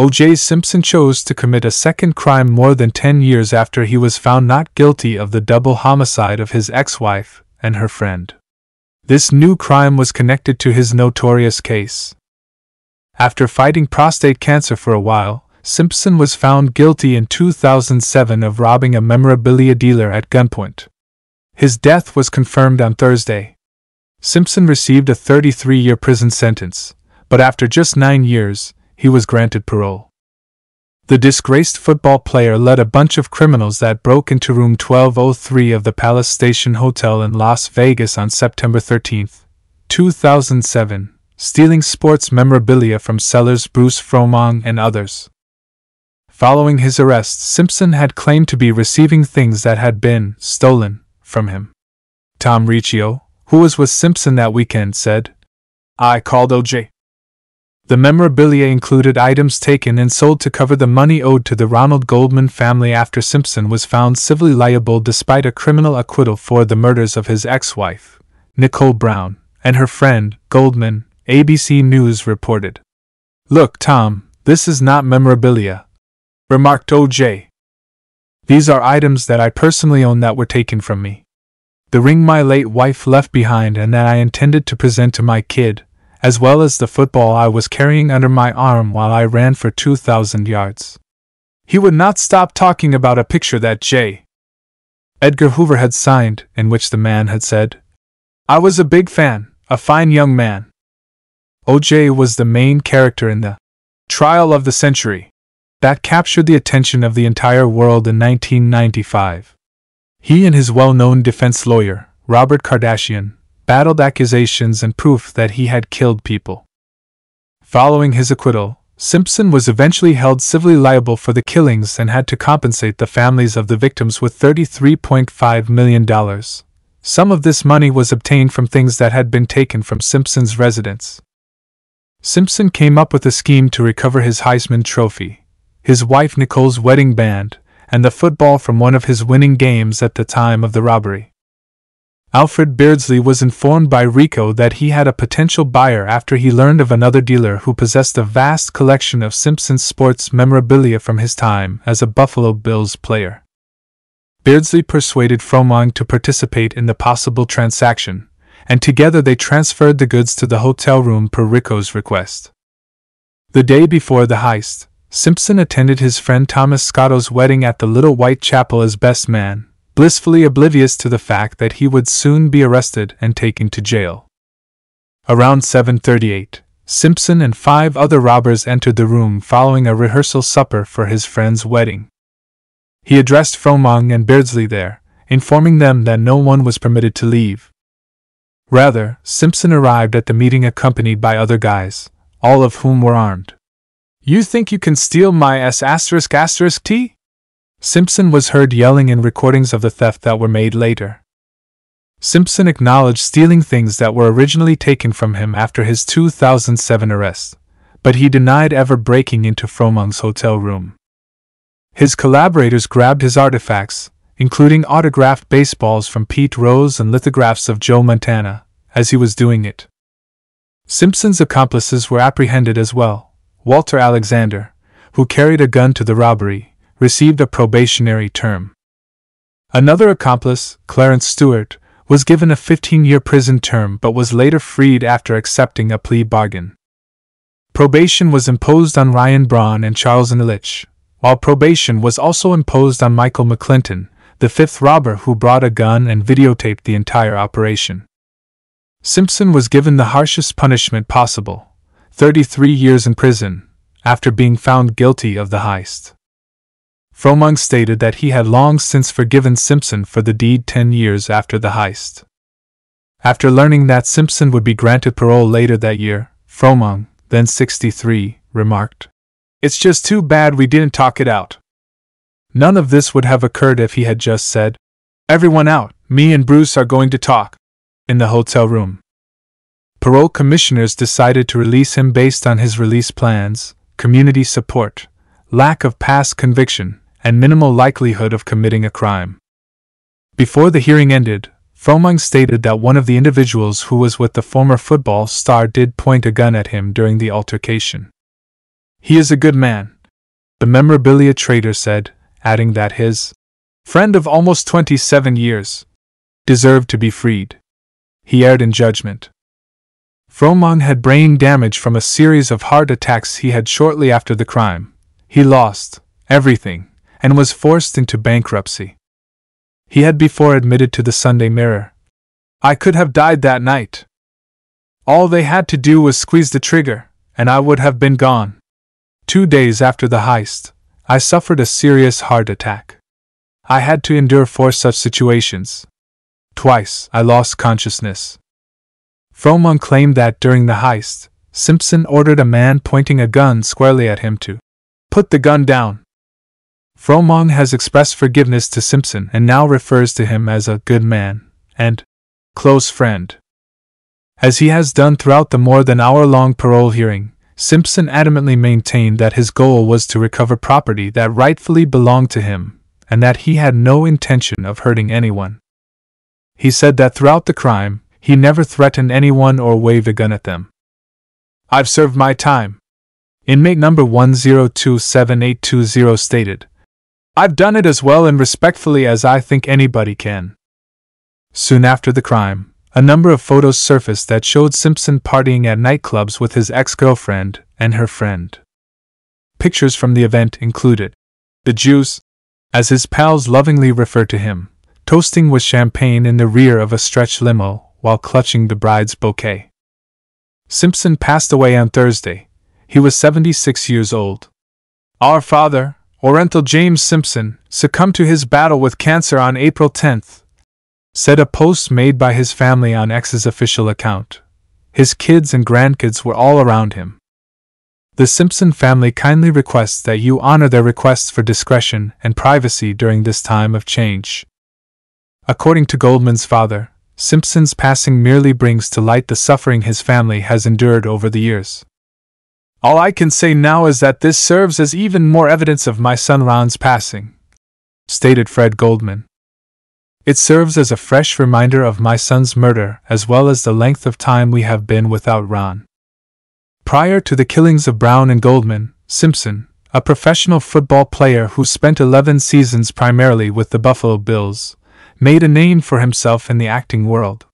O.J. Simpson chose to commit a second crime more than 10 years after he was found not guilty of the double homicide of his ex wife and her friend. This new crime was connected to his notorious case. After fighting prostate cancer for a while, Simpson was found guilty in 2007 of robbing a memorabilia dealer at gunpoint. His death was confirmed on Thursday. Simpson received a 33 year prison sentence, but after just nine years, he was granted parole. The disgraced football player led a bunch of criminals that broke into room 1203 of the Palace Station Hotel in Las Vegas on September 13, 2007, stealing sports memorabilia from sellers Bruce Fromong and others. Following his arrest, Simpson had claimed to be receiving things that had been stolen from him. Tom Riccio, who was with Simpson that weekend, said, I called OJ. The memorabilia included items taken and sold to cover the money owed to the Ronald Goldman family after Simpson was found civilly liable despite a criminal acquittal for the murders of his ex wife, Nicole Brown, and her friend, Goldman, ABC News reported. Look, Tom, this is not memorabilia, remarked OJ. These are items that I personally own that were taken from me. The ring my late wife left behind and that I intended to present to my kid, as well as the football I was carrying under my arm while I ran for 2,000 yards. He would not stop talking about a picture that J. Edgar Hoover had signed, in which the man had said, I was a big fan, a fine young man. OJ was the main character in the trial of the century that captured the attention of the entire world in 1995. He and his well known defense lawyer, Robert Kardashian, battled accusations and proof that he had killed people. Following his acquittal, Simpson was eventually held civilly liable for the killings and had to compensate the families of the victims with $33.5 million. Some of this money was obtained from things that had been taken from Simpson's residence. Simpson came up with a scheme to recover his Heisman Trophy, his wife Nicole's wedding band, and the football from one of his winning games at the time of the robbery. Alfred Beardsley was informed by Rico that he had a potential buyer after he learned of another dealer who possessed a vast collection of Simpsons sports memorabilia from his time as a Buffalo Bills player. Beardsley persuaded Fromong to participate in the possible transaction, and together they transferred the goods to the hotel room per Rico's request. The day before the heist, Simpson attended his friend Thomas Scotto's wedding at the Little White Chapel as best man, blissfully oblivious to the fact that he would soon be arrested and taken to jail. Around 7:38, Simpson and five other robbers entered the room following a rehearsal supper for his friend's wedding. He addressed Fromong and Beardsley there, informing them that no one was permitted to leave. Rather, Simpson arrived at the meeting accompanied by other guys, all of whom were armed. You think you can steal my S asterisk asterisk T? Simpson was heard yelling in recordings of the theft that were made later. Simpson acknowledged stealing things that were originally taken from him after his 2007 arrest, but he denied ever breaking into Fromong's hotel room. His collaborators grabbed his artifacts, including autographed baseballs from Pete Rose and lithographs of Joe Montana, as he was doing it. Simpson's accomplices were apprehended as well Walter Alexander, who carried a gun to the robbery, received a probationary term. Another accomplice, Clarence Stewart, was given a 15 year prison term but was later freed after accepting a plea bargain. Probation was imposed on Ryan Braun and Charles Nilich, while probation was also imposed on Michael McClinton, the fifth robber who brought a gun and videotaped the entire operation. Simpson was given the harshest punishment possible 33 years in prison, after being found guilty of the heist. Fromong stated that he had long since forgiven Simpson for the deed 10 years after the heist. After learning that Simpson would be granted parole later that year, Fromong, then 63, remarked, It's just too bad we didn't talk it out. None of this would have occurred if he had just said, Everyone out, me and Bruce are going to talk, in the hotel room parole commissioners decided to release him based on his release plans, community support, lack of past conviction, and minimal likelihood of committing a crime. Before the hearing ended, Fromong stated that one of the individuals who was with the former football star did point a gun at him during the altercation. He is a good man, the memorabilia trader said, adding that his friend of almost 27 years deserved to be freed. He erred in judgment. Froment had brain damage from a series of heart attacks he had shortly after the crime. He lost everything and was forced into bankruptcy. He had before admitted to the Sunday Mirror I could have died that night. All they had to do was squeeze the trigger, and I would have been gone. Two days after the heist, I suffered a serious heart attack. I had to endure four such situations. Twice I lost consciousness. Froment claimed that during the heist, Simpson ordered a man pointing a gun squarely at him to put the gun down. Froment has expressed forgiveness to Simpson and now refers to him as a good man and close friend. As he has done throughout the more than hour long parole hearing, Simpson adamantly maintained that his goal was to recover property that rightfully belonged to him, and that he had no intention of hurting anyone. He said that throughout the crime, he never threatened anyone or waved a gun at them. I've served my time. Inmate number 1027820 stated, I've done it as well and respectfully as I think anybody can. Soon after the crime, a number of photos surfaced that showed Simpson partying at nightclubs with his ex girlfriend and her friend. Pictures from the event included the juice, as his pals lovingly refer to him, toasting with champagne in the rear of a stretch limo while clutching the bride's bouquet. Simpson passed away on Thursday. He was 76 years old. Our father, Orenthal James Simpson, succumbed to his battle with cancer on April 10th, said a post made by his family on X's official account. His kids and grandkids were all around him. The Simpson family kindly requests that you honor their requests for discretion and privacy during this time of change. According to Goldman's father, Simpson's passing merely brings to light the suffering his family has endured over the years. All I can say now is that this serves as even more evidence of my son Ron's passing, stated Fred Goldman. It serves as a fresh reminder of my son's murder as well as the length of time we have been without Ron. Prior to the killings of Brown and Goldman, Simpson, a professional football player who spent 11 seasons primarily with the Buffalo Bills, made a name for himself in the acting world.